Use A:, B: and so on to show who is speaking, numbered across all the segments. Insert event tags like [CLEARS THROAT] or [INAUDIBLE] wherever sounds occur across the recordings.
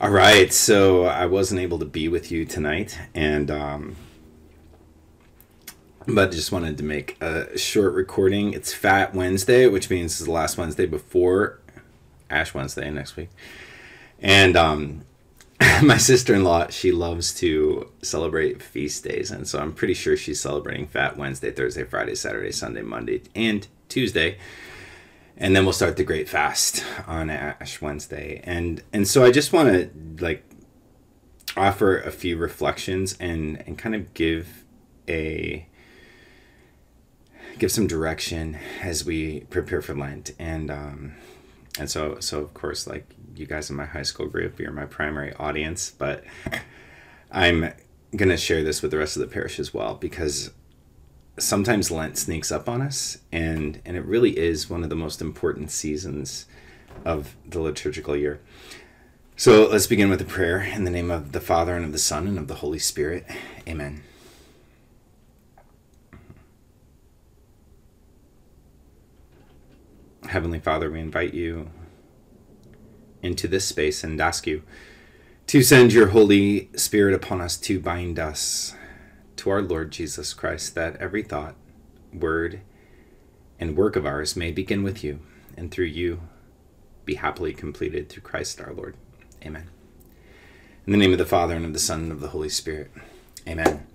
A: All right, so I wasn't able to be with you tonight, and um, but just wanted to make a short recording. It's Fat Wednesday, which means it's the last Wednesday before Ash Wednesday next week, and um, [LAUGHS] my sister-in-law she loves to celebrate feast days, and so I'm pretty sure she's celebrating Fat Wednesday, Thursday, Friday, Saturday, Sunday, Monday, and Tuesday and then we'll start the great fast on ash wednesday. And and so i just want to like offer a few reflections and and kind of give a give some direction as we prepare for lent. And um and so so of course like you guys in my high school group you're my primary audience but i'm gonna share this with the rest of the parish as well because sometimes Lent sneaks up on us, and and it really is one of the most important seasons of the liturgical year. So let's begin with a prayer in the name of the Father and of the Son and of the Holy Spirit. Amen. Heavenly Father, we invite you into this space and ask you to send your Holy Spirit upon us to bind us to our Lord Jesus Christ, that every thought, word, and work of ours may begin with you, and through you be happily completed through Christ our Lord. Amen. In the name of the Father and of the Son and of the Holy Spirit. Amen.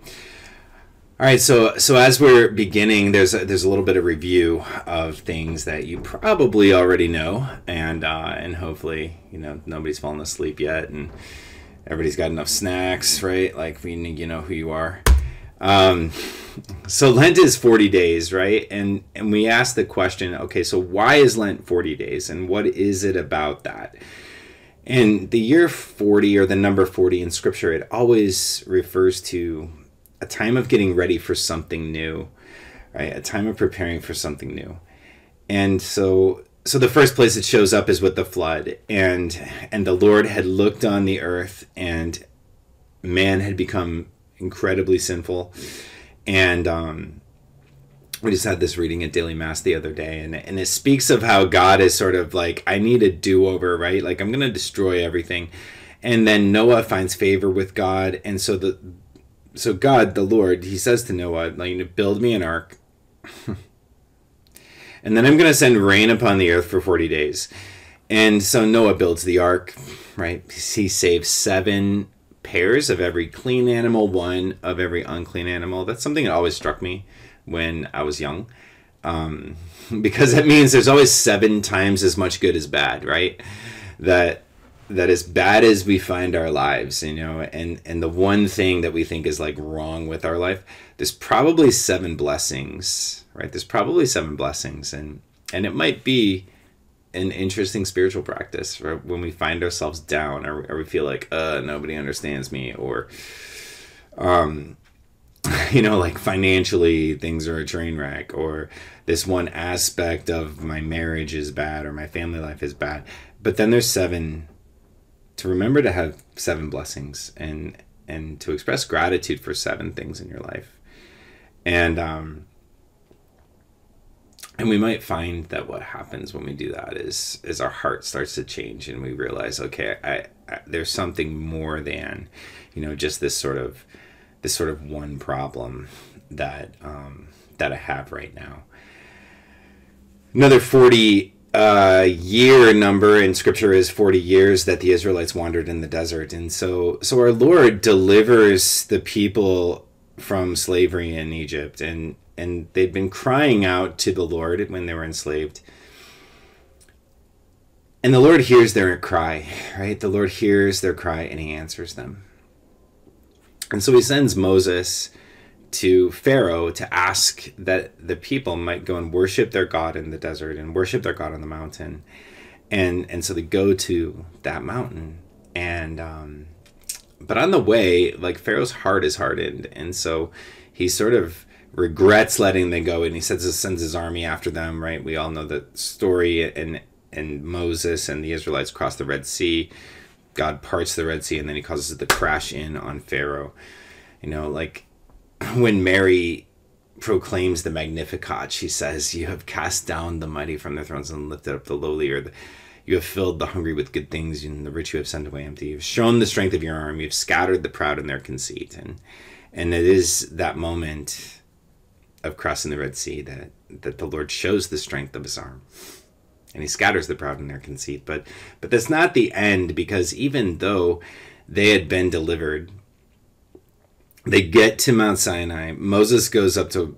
A: All right, so so as we're beginning, there's a, there's a little bit of review of things that you probably already know, and uh, and hopefully you know nobody's fallen asleep yet, and everybody's got enough snacks, right? Like we you know who you are. Um, so Lent is 40 days, right? And and we ask the question, okay, so why is Lent 40 days and what is it about that? And the year 40 or the number 40 in scripture, it always refers to a time of getting ready for something new, right? A time of preparing for something new. And so so the first place it shows up is with the flood and and the Lord had looked on the earth and man had become incredibly sinful. And um, we just had this reading at Daily Mass the other day, and, and it speaks of how God is sort of like, I need a do over, right? Like, I'm going to destroy everything. And then Noah finds favor with God. And so the so God, the Lord, he says to Noah, like, build me an ark. [LAUGHS] and then I'm going to send rain upon the earth for 40 days. And so Noah builds the ark, right? He saves seven pairs of every clean animal, one of every unclean animal. That's something that always struck me when I was young. Um, [LAUGHS] because it means there's always seven times as much good as bad, right? That that as bad as we find our lives, you know, and and the one thing that we think is like wrong with our life, there's probably seven blessings, right? There's probably seven blessings, and and it might be an interesting spiritual practice when we find ourselves down or, or we feel like uh nobody understands me or um [LAUGHS] you know like financially things are a train wreck or this one aspect of my marriage is bad or my family life is bad. But then there's seven to remember to have seven blessings and and to express gratitude for seven things in your life. And um and we might find that what happens when we do that is is our heart starts to change and we realize okay I, I, there's something more than you know just this sort of this sort of one problem that um, that I have right now. Another 40 uh, year number in scripture is 40 years that the Israelites wandered in the desert. And so so our Lord delivers the people from slavery in Egypt. And and they'd been crying out to the Lord when they were enslaved. And the Lord hears their cry, right? The Lord hears their cry and he answers them. And so he sends Moses to Pharaoh to ask that the people might go and worship their God in the desert and worship their God on the mountain. And and so they go to that mountain and um but on the way, like Pharaoh's heart is hardened, and so he sort of regrets letting them go and he sends sends his army after them right we all know the story and and moses and the israelites cross the red sea god parts the red sea and then he causes it to crash in on pharaoh you know like [CLEARS THROAT] when mary proclaims the magnificat she says you have cast down the mighty from their thrones and lifted up the lowly or the, You have filled the hungry with good things, and the rich you have sent away empty. You've shown the strength of your arm. You've scattered the proud in their conceit. And and it is that moment of crossing the Red Sea that that the Lord shows the strength of his arm. And he scatters the proud in their conceit. But but that's not the end, because even though they had been delivered, they get to Mount Sinai. Moses goes up to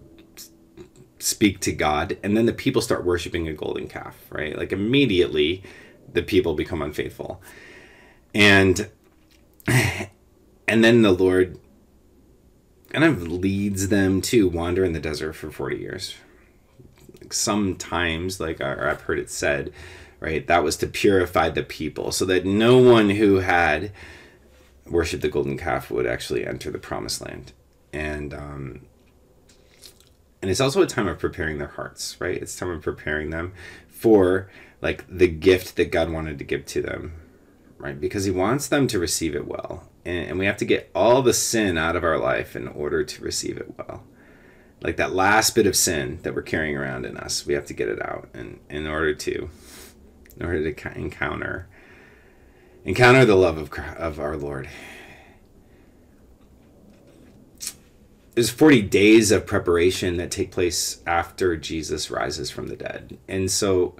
A: speak to God, and then the people start worshiping a golden calf, right? Like immediately the people become unfaithful. And [SIGHS] and then the Lord kind of leads them to wander in the desert for 40 years. Sometimes, like I've heard it said, right, that was to purify the people so that no one who had worshiped the golden calf would actually enter the promised land. And um, and it's also a time of preparing their hearts right it's time of preparing them for like the gift that god wanted to give to them right because he wants them to receive it well and, we have to get all the sin out of our life in order to receive it well like that last bit of sin that we're carrying around in us we have to get it out and in order to in order to encounter encounter the love of, of our lord there's 40 days of preparation that take place after Jesus rises from the dead. And so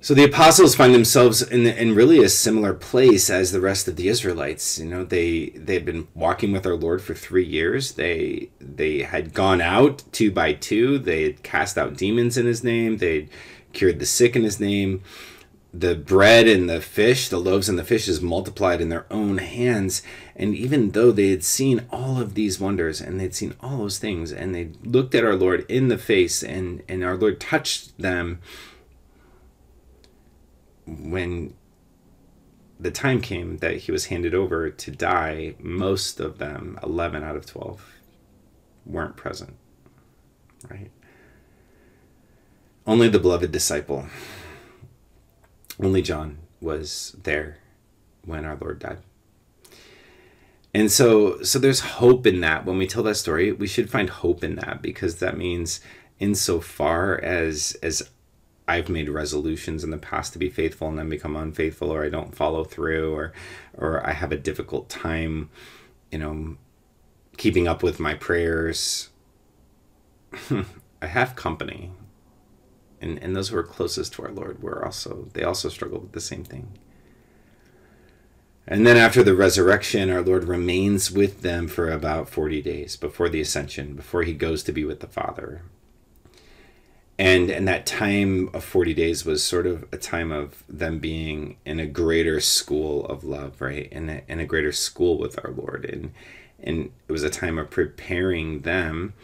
A: so the apostles find themselves in, in really a similar place as the rest of the Israelites. You know, they they've been walking with our Lord for three years. They they had gone out two by two. They had cast out demons in His name. They cured the sick in His name the bread and the fish, the loaves and the fishes multiplied in their own hands. And even though they had seen all of these wonders and they'd seen all those things and they looked at our Lord in the face and, and our Lord touched them when the time came that he was handed over to die, most of them, 11 out of 12, weren't present. Right? Only the beloved disciple only John was there when our Lord died. And so so there's hope in that. When we tell that story, we should find hope in that because that means insofar as as I've made resolutions in the past to be faithful and then become unfaithful or I don't follow through or or I have a difficult time, you know, keeping up with my prayers. [LAUGHS] I have company and and those who are closest to our Lord were also they also struggled with the same thing. And then after the resurrection, our Lord remains with them for about 40 days before the ascension, before he goes to be with the Father. And and that time of 40 days was sort of a time of them being in a greater school of love, right? In a, in a greater school with our Lord. And and it was a time of preparing them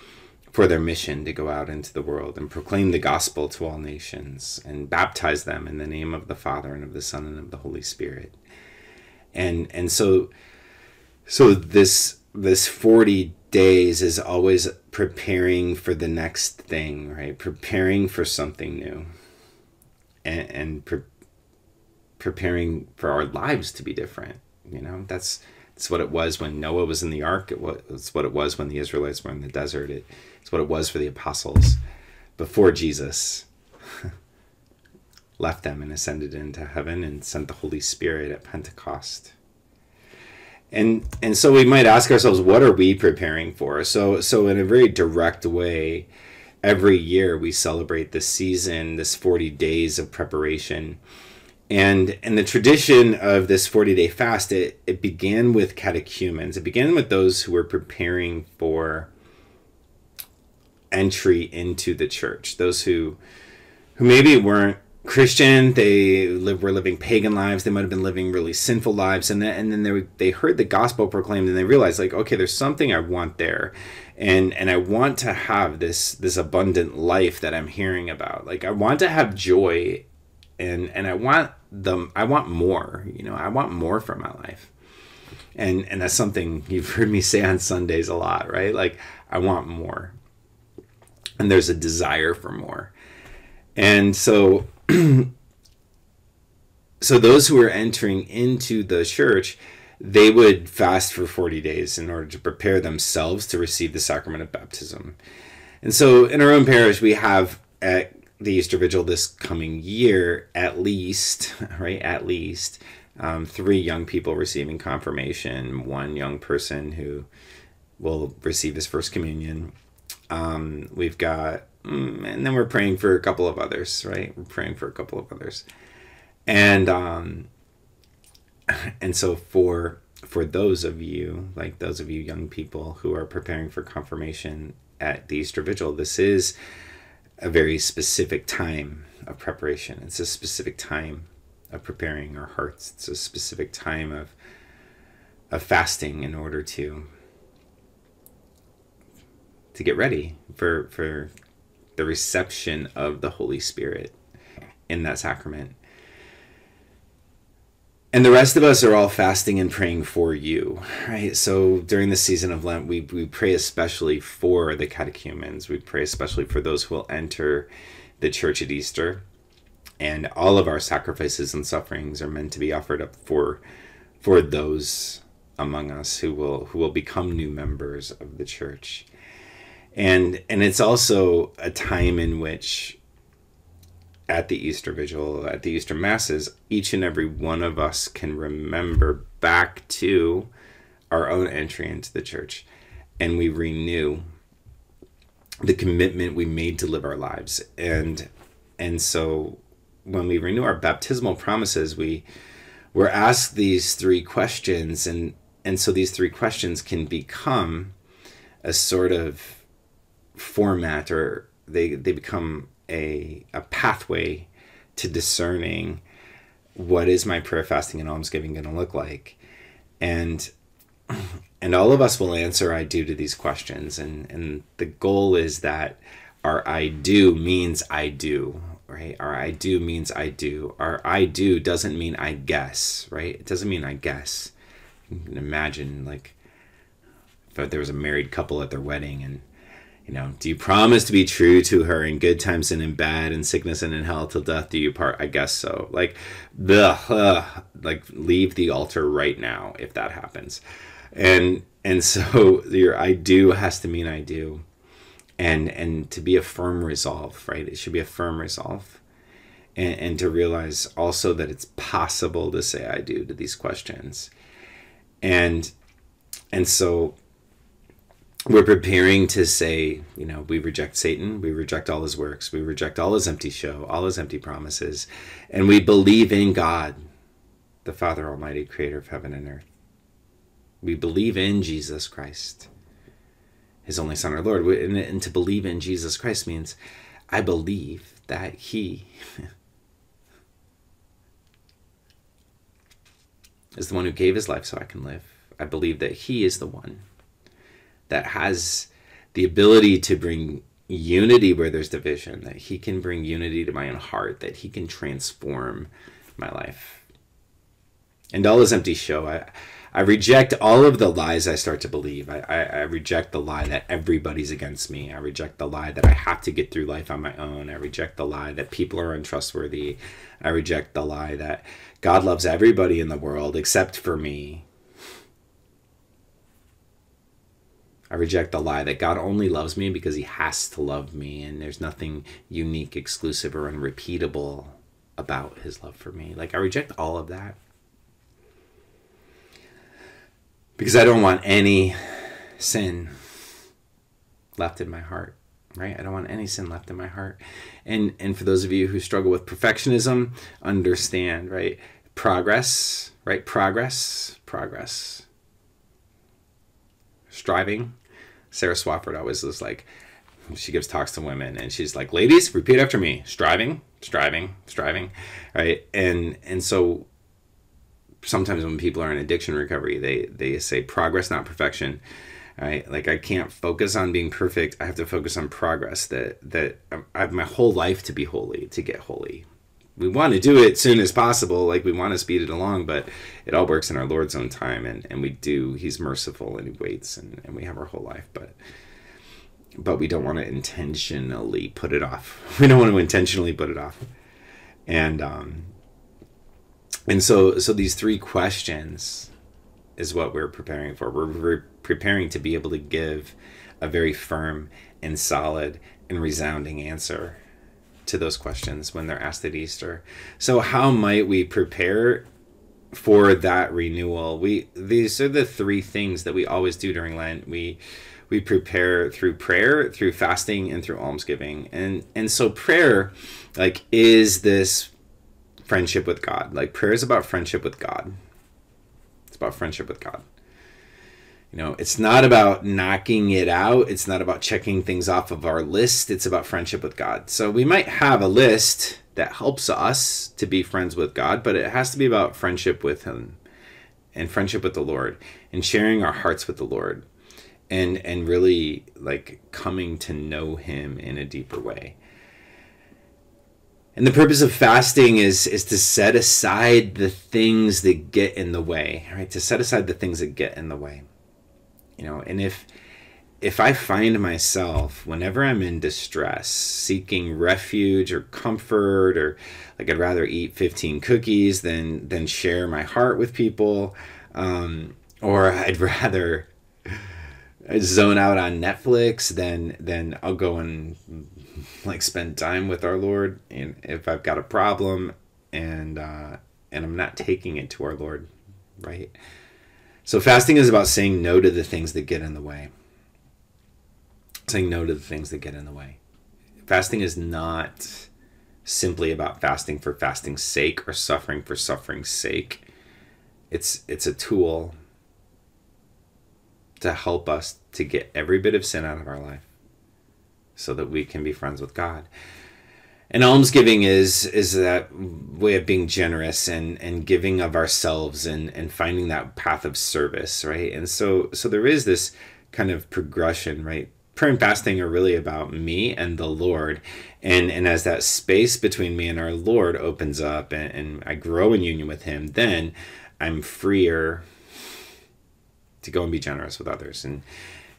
A: for their mission to go out into the world and proclaim the gospel to all nations and baptize them in the name of the Father and of the Son and of the Holy Spirit. And and so so this this 40 days is always preparing for the next thing, right? Preparing for something new. And, and pre- preparing for our lives to be different, you know? That's it's what it was when Noah was in the ark. It was, it's what it was when the Israelites were in the desert. It, it's what it was for the apostles before Jesus [LAUGHS] left them and ascended into heaven and sent the Holy Spirit at Pentecost. And and so we might ask ourselves, what are we preparing for? So so in a very direct way, every year we celebrate this season, this 40 days of preparation. And and the tradition of this 40 day fast, it, it began with catechumens. It began with those who were preparing for entry into the church. Those who who maybe weren't Christian, they live were living pagan lives. They might have been living really sinful lives, and then and then they they heard the gospel proclaimed, and they realized like, okay, there's something I want there, and and I want to have this this abundant life that I'm hearing about. Like I want to have joy, and and I want the I want more. You know, I want more for my life, and and that's something you've heard me say on Sundays a lot, right? Like I want more and there's a desire for more. And so [CLEARS THROAT] so those who are entering into the church they would fast for 40 days in order to prepare themselves to receive the sacrament of baptism. And so in our own parish we have at the Easter Vigil this coming year, at least, [LAUGHS] right? At least um, three young people receiving confirmation, one young person who will receive his first communion. Um, we've got, and then we're praying for a couple of others, right? We're praying for a couple of others, and um, [LAUGHS] and so for for those of you, like those of you young people who are preparing for confirmation at the Easter Vigil, this is a very specific time of preparation. It's a specific time of preparing our hearts. It's a specific time of of fasting in order to to get ready for for the reception of the Holy Spirit in that sacrament. And the rest of us are all fasting and praying for you, right? So during the season of Lent, we, we pray especially for the catechumens. We pray especially for those who will enter the church at Easter. And all of our sacrifices and sufferings are meant to be offered up for for those among us who will who will become new members of the church. And and it's also a time in which at the Easter Vigil, at the Easter Masses, each and every one of us can remember back to our own entry into the church and we renew the commitment we made to live our lives. And and so when we renew our baptismal promises, we we're asked these three questions and and so these three questions can become a sort of format or they they become a, a pathway to discerning what is my prayer fasting and almsgiving going to look like. And and all of us will answer i do to these questions. And and the goal is that our i do means i do right? Our i do means i do. Our i do doesn't mean i guess right? It doesn't mean i guess. You can imagine like if there was a married couple at their wedding and you know, do you promise to be true to her in good times and in bad, in sickness and in health till death do you part? I guess so. Like the uh, like leave the altar right now if that happens. And and so [LAUGHS] your I do has to mean I do. And and to be a firm resolve, right? It should be a firm resolve. And, and to realize also that it's possible to say I do to these questions. And and so we're preparing to say, you know, we reject Satan, we reject all his works, we reject all his empty show, all his empty promises, and we believe in God, the Father Almighty, creator of heaven and earth. We believe in Jesus Christ, his only Son, our Lord. And, to believe in Jesus Christ means I believe that he [LAUGHS] is the one who gave his life so I can live. I believe that he is the one that has the ability to bring unity where there's division, that he can bring unity to my own heart, that he can transform my life. And all is empty show. I, I reject all of the lies I start to believe. I, I, I, reject the lie that everybody's against me. I reject the lie that I have to get through life on my own. I reject the lie that people are untrustworthy. I reject the lie that God loves everybody in the world except for me. I reject the lie that God only loves me because he has to love me and there's nothing unique, exclusive, or unrepeatable about his love for me. Like, I reject all of that. Because I don't want any sin left in my heart, right? I don't want any sin left in my heart. And and for those of you who struggle with perfectionism, understand, right? Progress, right? Progress, progress striving. Sarah Swafford always is like, she gives talks to women and she's like, ladies, repeat after me. Striving, striving, striving. Right. And, and so sometimes when people are in addiction recovery, they, they say progress, not perfection. Right. Like I can't focus on being perfect. I have to focus on progress that, that I have my whole life to be holy, to get holy we want to do it as soon as possible like we want to speed it along but it all works in our lord's own time and, and we do he's merciful and he waits and, and we have our whole life but but we don't want to intentionally put it off. [LAUGHS] We don't want to intentionally put it off. And um and so so these three questions is what we're preparing for. We're, we're preparing to be able to give a very firm and solid and resounding answer to those questions when they're asked at Easter. So how might we prepare for that renewal? We these are the three things that we always do during Lent. We we prepare through prayer, through fasting, and through almsgiving. And and so prayer like is this friendship with God. Like prayer is about friendship with God. It's about friendship with God. You know, it's not about knocking it out. It's not about checking things off of our list. It's about friendship with God. So we might have a list that helps us to be friends with God, but it has to be about friendship with Him and friendship with the Lord and sharing our hearts with the Lord and and really like coming to know Him in a deeper way. And the purpose of fasting is is to set aside the things that get in the way, right? To set aside the things that get in the way you know and if if i find myself whenever i'm in distress seeking refuge or comfort or like i'd rather eat 15 cookies than than share my heart with people um, or [LAUGHS] i'd rather zone out on netflix than then i'll go and like spend time with our lord and if i've got a problem and uh and i'm not taking it to our lord right so fasting is about saying no to the things that get in the way. Saying no to the things that get in the way. Fasting is not simply about fasting for fasting's sake or suffering for suffering's sake. It's it's a tool to help us to get every bit of sin out of our life so that we can be friends with God and almsgiving is is that way of being generous and and giving of ourselves and and finding that path of service right? And so so there is this kind of progression right? Prayer and fasting are really about me and the lord. And and as that space between me and our lord opens up and, and i grow in union with him then i'm freer to go and be generous with others. And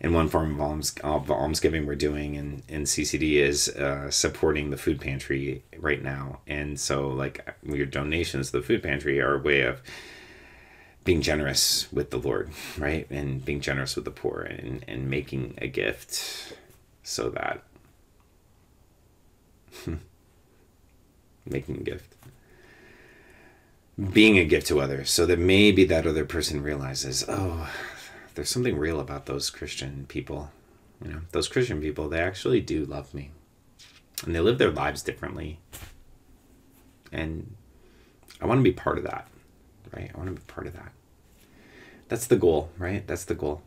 A: and one form of, alms, of almsgiving we're doing in, in CCD is uh, supporting the food pantry right now. And so, like, your donations to the food pantry are a way of being generous with the Lord, right? And being generous with the poor and, and making a gift so that [LAUGHS] making a gift being a gift to others so that maybe that other person realizes oh there's something real about those Christian people. You know, those Christian people, they actually do love me. And they live their lives differently. And I want to be part of that, right? I want to be part of that. That's the goal, right? That's the goal.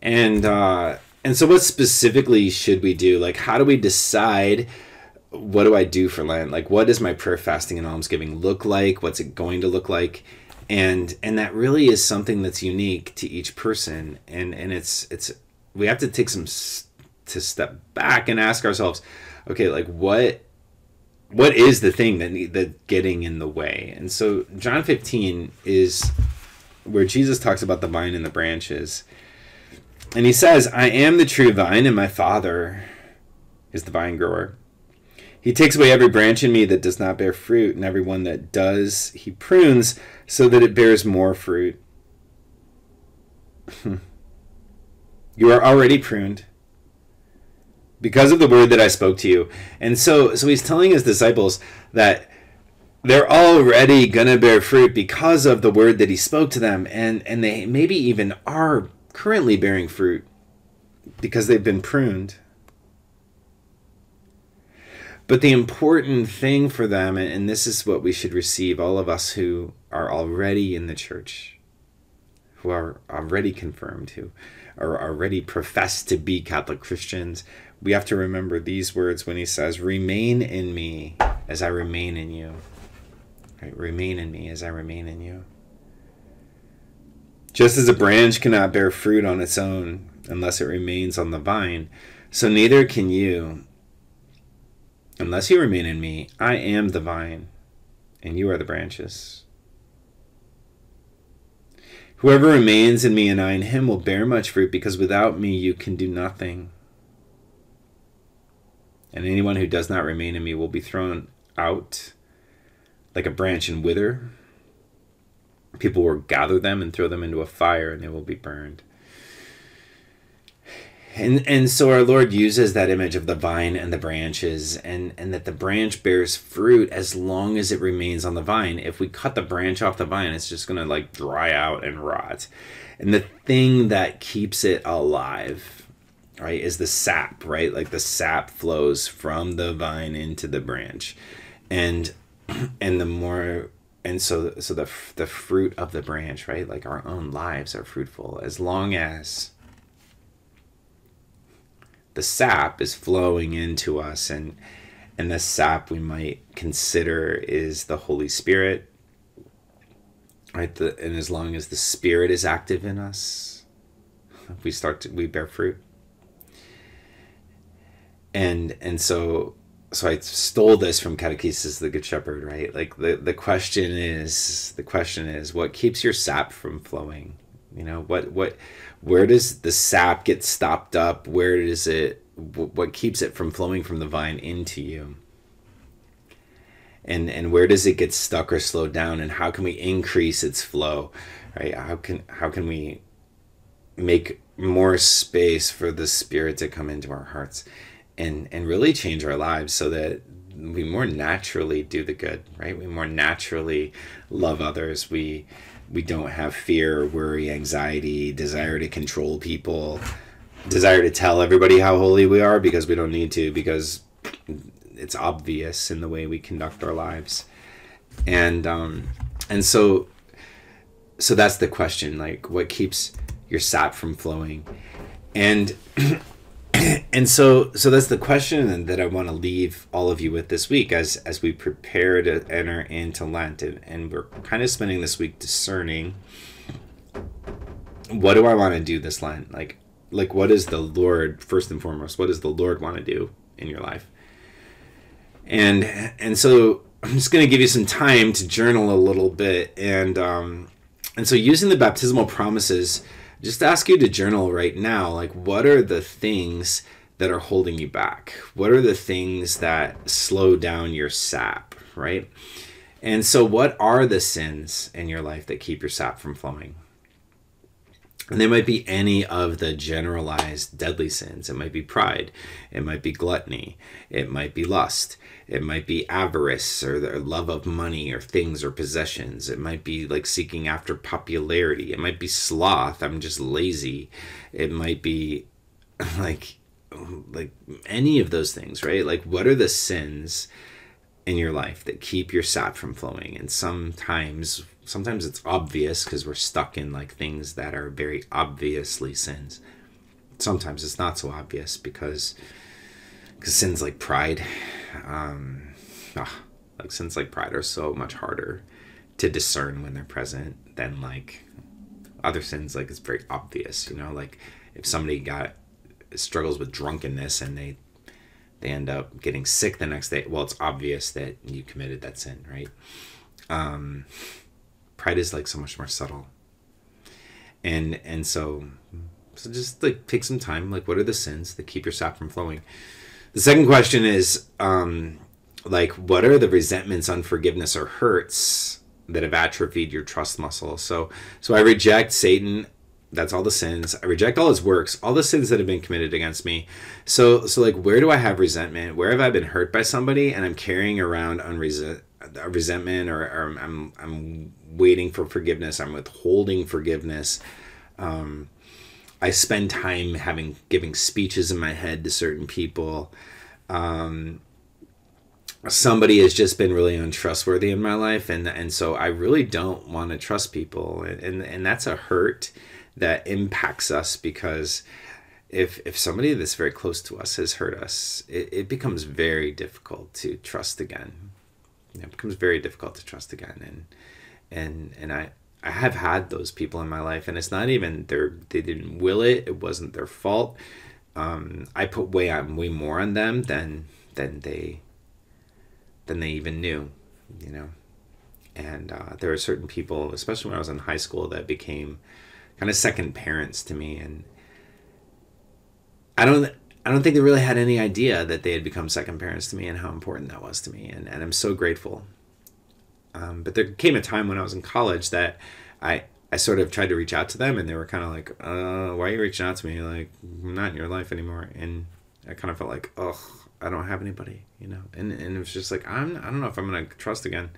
A: And uh and so what specifically should we do? Like how do we decide what do I do for Lent? Like what does my prayer fasting and almsgiving look like? What's it going to look like? And and that really is something that's unique to each person. And and it's it's we have to take some to step back and ask ourselves okay like what what is the thing that that getting in the way? And so john 15 is where jesus talks about the vine and the branches. And he says i am the true vine and my father is the vine grower he takes away every branch in me that does not bear fruit, and every one that does, he prunes so that it bears more fruit. Hmm. you are already pruned because of the word that I spoke to you. And so so he's telling his disciples that they're already going to bear fruit because of the word that he spoke to them and and they maybe even are currently bearing fruit because they've been pruned. But the important thing for them, and this is what we should receive, all of us who are already in the church, who are already confirmed, who are already professed to be Catholic Christians, we have to remember these words when he says, Remain in me as I remain in you. Right? Remain in me as I remain in you. Just as a branch cannot bear fruit on its own unless it remains on the vine, so neither can you Unless you remain in me, I am the vine, and you are the branches. Whoever remains in me and I in him will bear much fruit, because without me you can do nothing. And anyone who does not remain in me will be thrown out like a branch and wither. People will gather them and throw them into a fire, and they will be burned. And and so our lord uses that image of the vine and the branches and and that the branch bears fruit as long as it remains on the vine. If we cut the branch off the vine it's just gonna like dry out and rot. And the thing that keeps it alive right is the sap right? Like the sap flows from the vine into the branch. And [CLEARS THROAT] and the more and so so the the fruit of the branch right like our own lives are fruitful. As long as the sap is flowing into us and and the sap we might consider is the holy spirit right the, and as long as the spirit is active in us we start to we bear fruit and and so so I stole this from Catechesis the Good Shepherd, right? Like the, the question is the question is what keeps your sap from flowing? You know, what what where does the sap get stopped up? Where does it what keeps it from flowing from the vine into you? And and where does it get stuck or slowed down and how can we increase its flow? Right? How can how can we make more space for the spirit to come into our hearts? and and really change our lives so that we more naturally do the good right we more naturally love others we we don't have fear worry anxiety desire to control people desire to tell everybody how holy we are because we don't need to because it's obvious in the way we conduct our lives. And um and so so that's the question like what keeps your sap from flowing? And [CLEARS THROAT] [CLEARS THROAT] and so so that's the question that I want to leave all of you with this week as as we prepare to enter into Lent and, and we're kind of spending this week discerning what do I want to do this Lent? Like like what is the Lord first and foremost what does the Lord want to do in your life? And and so I'm just going to give you some time to journal a little bit and um and so using the baptismal promises just ask you to journal right now like what are the things that are holding you back? What are the things that slow down your sap right? And so what are the sins in your life that keep your sap from flowing and they might be any of the generalized deadly sins. It might be pride. It might be gluttony. It might be lust. It might be avarice or the love of money or things or possessions. It might be like seeking after popularity. It might be sloth. I'm just lazy. It might be [LAUGHS] like like any of those things, right? Like what are the sins in your life that keep your sap from flowing? And sometimes sometimes it's obvious because we're stuck in like things that are very obviously sins. Sometimes it's not so obvious because because sins like pride, um, oh, like sins like pride are so much harder to discern when they're present than like other sins. Like it's very obvious, you know. Like if somebody got struggles with drunkenness and they they end up getting sick the next day, well, it's obvious that you committed that sin, right? Um, pride is like so much more subtle. And and so so just like take some time like what are the sins that keep your sap from flowing? The second question is um like what are the resentments unforgiveness or hurts that have atrophied your trust muscle? So so i reject satan. That's all the sins. I reject all his works all the sins that have been committed against me. So so like where do i have resentment? Where have i been hurt by somebody? And i'm carrying around unresent resentment or, or i'm i'm waiting for forgiveness. I'm withholding forgiveness. Um, I spend time having giving speeches in my head to certain people. Um, somebody has just been really untrustworthy in my life, and and so I really don't want to trust people, and and, and that's a hurt that impacts us because if if somebody that's very close to us has hurt us, it, it becomes very difficult to trust again. It becomes very difficult to trust again, and and and I I have had those people in my life, and it's not even their they didn't will it. It wasn't their fault. Um, I put way on way more on them than than they than they even knew, you know. And uh, there are certain people, especially when I was in high school, that became kind of second parents to me, and I don't I don't think they really had any idea that they had become second parents to me and how important that was to me, and and I'm so grateful um, but there came a time when I was in college that I I sort of tried to reach out to them, and they were kind of like, uh, "Why are you reaching out to me? Like, I'm not in your life anymore." And I kind of felt like, "Oh, I don't have anybody," you know. And and it was just like, I'm I don't know if I'm gonna trust again.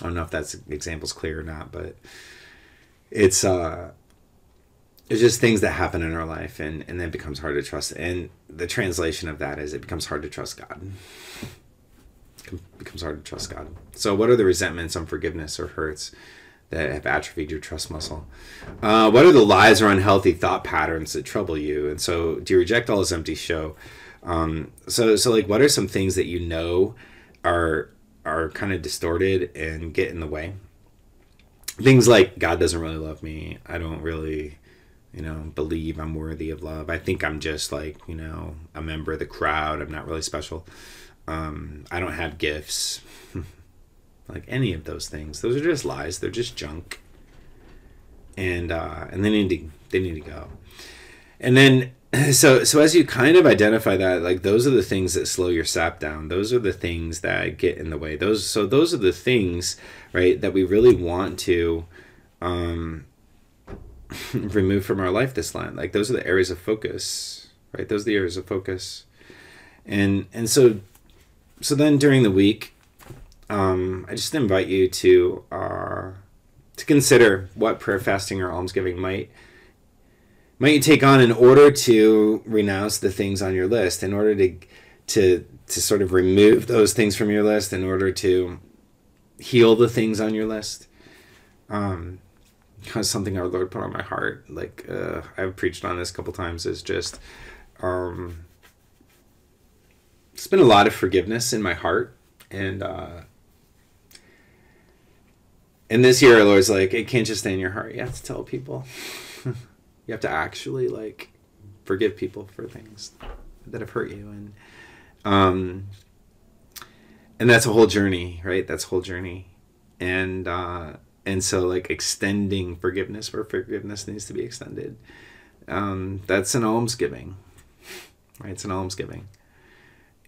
A: I don't know if that's example's clear or not, but it's uh it's just things that happen in our life and and then it becomes hard to trust. And the translation of that is it becomes hard to trust god. It becomes hard to trust god. So what are the resentments unforgiveness or hurts that have atrophied your trust muscle? Uh, what are the lies or unhealthy thought patterns that trouble you? And so do you reject all this empty show? Um, so so like what are some things that you know are are kind of distorted and get in the way? Things like god doesn't really love me. I don't really you know, believe I'm worthy of love. I think I'm just like, you know, a member of the crowd. I'm not really special. Um, I don't have gifts. [LAUGHS] like any of those things. Those are just lies. They're just junk. And uh, and they need to they need to go. And then [CLEARS THROAT] so so as you kind of identify that, like those are the things that slow your sap down. Those are the things that get in the way. Those so those are the things, right, that we really want to um [LAUGHS] remove from our life this line like those are the areas of focus right? Those are the areas of focus. And and so so then during the week um i just invite you to uh to consider what prayer fasting or almsgiving might might you take on in order to renounce the things on your list in order to to to sort of remove those things from your list in order to heal the things on your list. Um something our Lord put on my heart. Like uh, I've preached on this a couple times. Is just um, it's been a lot of forgiveness in my heart, and uh, and this year, our Lord's like, it can't just stay in your heart. You have to tell people. [LAUGHS] you have to actually like forgive people for things that have hurt you, and um, and that's a whole journey, right? That's a whole journey, and. Uh, and so like extending forgiveness where forgiveness needs to be extended um, that's an almsgiving right? It's an almsgiving.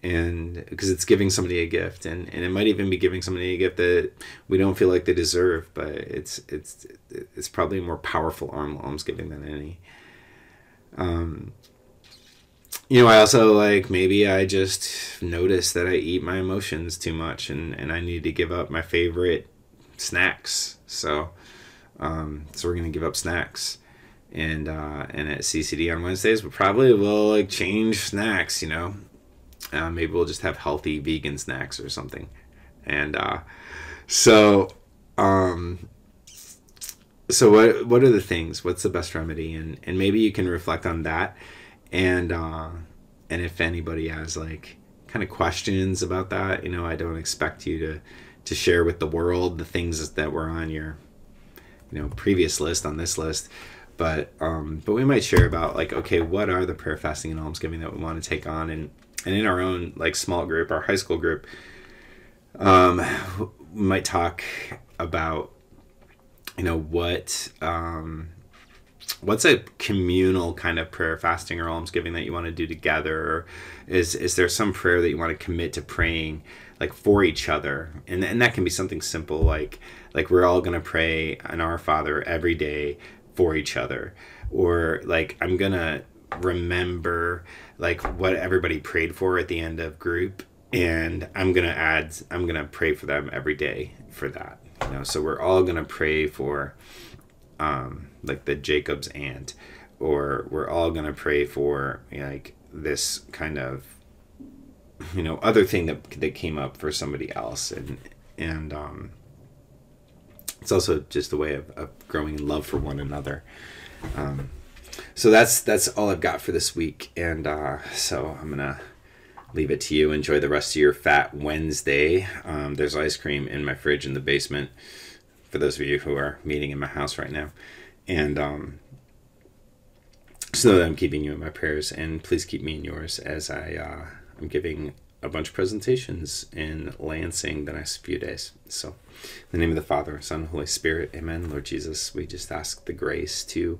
A: And because it's giving somebody a gift and, and it might even be giving somebody a gift that we don't feel like they deserve but it's it's it's probably a more powerful almsgiving than any. Um, you know i also like maybe i just notice that i eat my emotions too much and and i need to give up my favorite snacks. So, um, so we're gonna give up snacks, and uh, and at CCD on Wednesdays we probably will like change snacks. You know, uh, maybe we'll just have healthy vegan snacks or something, and uh, so um, so what what are the things? What's the best remedy? And and maybe you can reflect on that, and uh, and if anybody has like kind of questions about that, you know, I don't expect you to to share with the world the things that were on your you know previous list on this list. But um but we might share about like okay what are the prayer fasting and almsgiving that we want to take on? And and in our own like small group our high school group um we might talk about you know what um what's a communal kind of prayer fasting or almsgiving that you want to do together? Or is is there some prayer that you want to commit to praying like for each other. And and that can be something simple like like we're all going to pray an our father every day for each other. Or like i'm going to remember like what everybody prayed for at the end of group and i'm going to add i'm going to pray for them every day for that you know? So we're all going to pray for um like the jacob's aunt or we're all going to pray for like this kind of you know other thing that that came up for somebody else. And and um it's also just a way of, of growing in love for one another. Um so that's that's all i've got for this week. And uh so i'm gonna leave it to you. Enjoy the rest of your fat wednesday. Um, there's ice cream in my fridge in the basement for those of you who are meeting in my house right now. And um so that i'm keeping you in my prayers. And please keep me in yours as i uh I'm giving a bunch of presentations in Lansing the next few days. So, in the name of the Father, Son, Holy Spirit, Amen. Lord Jesus, we just ask the grace to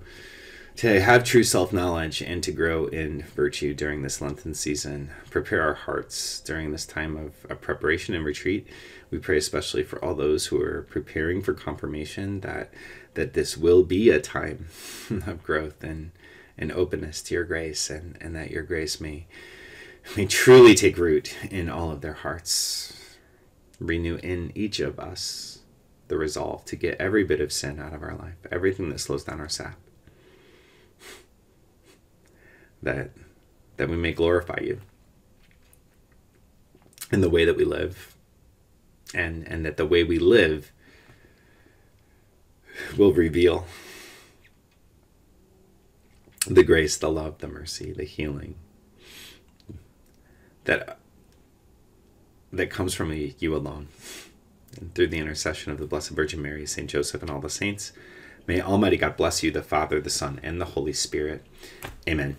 A: to have true self knowledge and to grow in virtue during this Lenten season. Prepare our hearts during this time of, of, preparation and retreat. We pray especially for all those who are preparing for confirmation that that this will be a time [LAUGHS] of growth and, and openness to your grace and, and that your grace may may truly take root in all of their hearts. Renew in each of us the resolve to get every bit of sin out of our life, everything that slows down our sap that that we may glorify you in the way that we live and and that the way we live will reveal the grace the love the mercy the healing that that comes from you alone. And through the intercession of the blessed virgin mary saint joseph and all the saints may almighty god bless you the father the son and the holy spirit. Amen